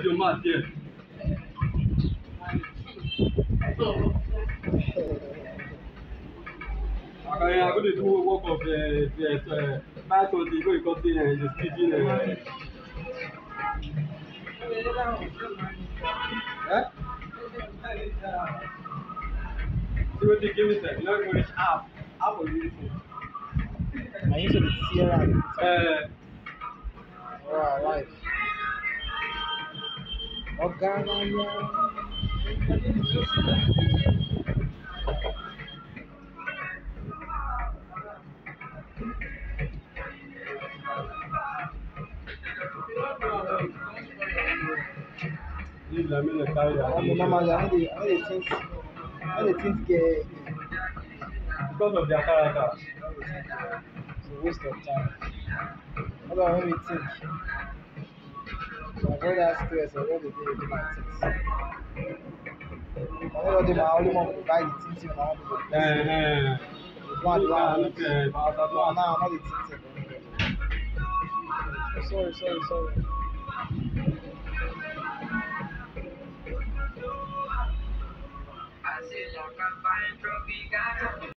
mẹ́jọ máa tiẹ̀. Àkàrẹ̀ àgọ́dẹ̀ tó wọ́pọ̀ kọ̀ fẹ̀ fẹ̀ fẹ̀ báyìí tó ti gbé ìkọ́ sí ẹ̀yìn sí ìdí rẹ̀. See what give me, sir. Not going to half. Half of you, sir. I used to see around. Uh, all right, life ọ̀gáràyà. Normally, I only think, I only think get because of their character. It's a waste of time. What about when we think? various stress or what dey dey with my things. Na all of them are only one go buy the things you na eh, eh. one go buy. One do one look one now not the things you Sorry sorry sorry.